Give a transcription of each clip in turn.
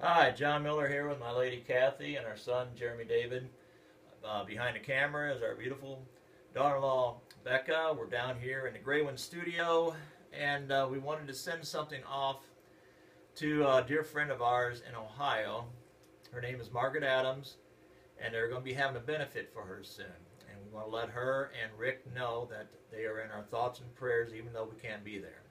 Hi, John Miller here with my lady Kathy and our son Jeremy David. Uh, behind the camera is our beautiful daughter-in-law Becca. We're down here in the Graywind studio and uh, we wanted to send something off to a dear friend of ours in Ohio. Her name is Margaret Adams and they're going to be having a benefit for her soon. And we want to let her and Rick know that they are in our thoughts and prayers even though we can't be there.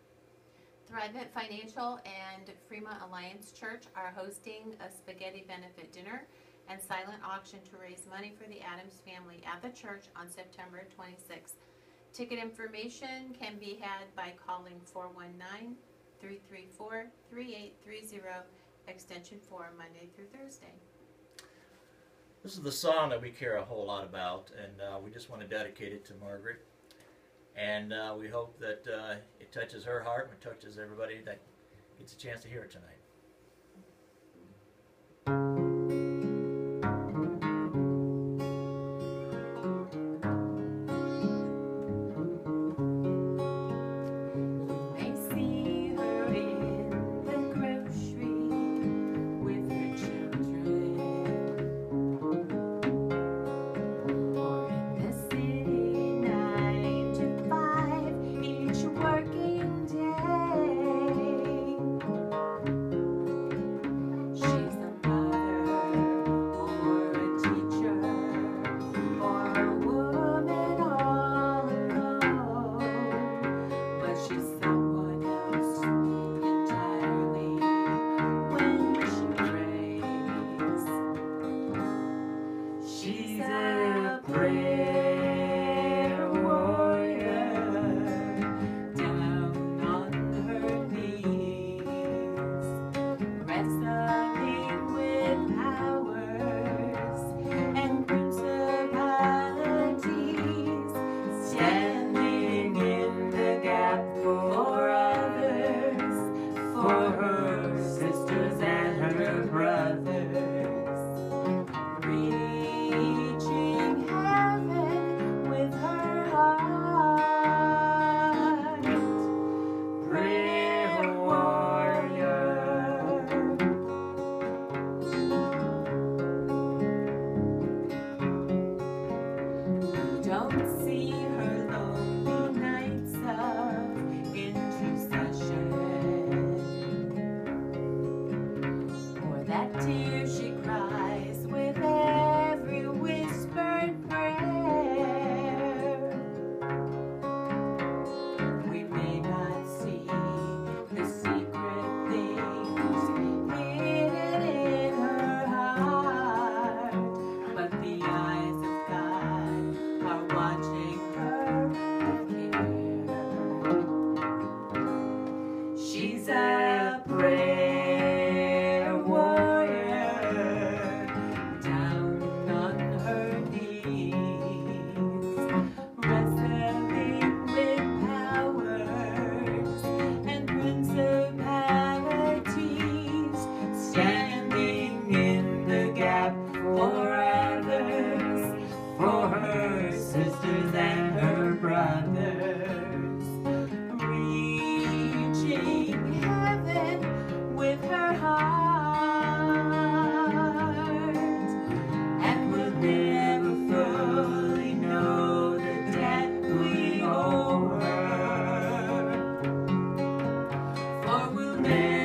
Thrivent Financial and Fremont Alliance Church are hosting a spaghetti benefit dinner and silent auction to raise money for the Adams family at the church on September 26th. Ticket information can be had by calling 419-334-3830, extension 4, Monday through Thursday. This is the song that we care a whole lot about, and uh, we just want to dedicate it to Margaret. And uh, we hope that uh, it touches her heart and it touches everybody that gets a chance to hear it tonight. Don't see her lonely nights or that day.